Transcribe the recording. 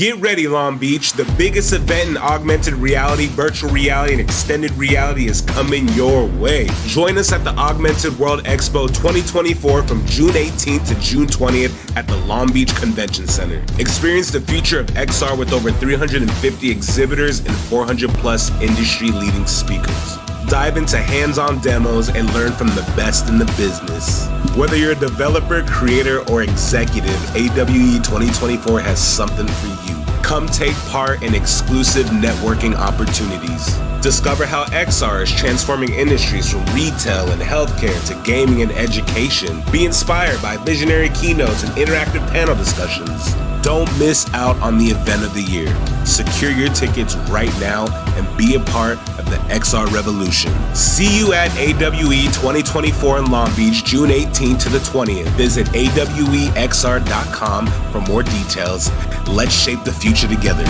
Get ready, Long Beach. The biggest event in augmented reality, virtual reality, and extended reality is coming your way. Join us at the Augmented World Expo 2024 from June 18th to June 20th at the Long Beach Convention Center. Experience the future of XR with over 350 exhibitors and 400 plus industry leading speakers. Dive into hands on demos and learn from the best in the business. Whether you're a developer, creator, or executive, AWE 2024 has something for you. Come take part in exclusive networking opportunities. Discover how XR is transforming industries from retail and healthcare to gaming and education. Be inspired by visionary keynotes and interactive panel discussions. Don't miss out on the event of the year. Secure your tickets right now and be a part of the XR revolution. See you at AWE 2024 in Long Beach, June 18th to the 20th. Visit AWEXR.com for more details. Let's shape the future together.